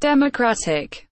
democratic.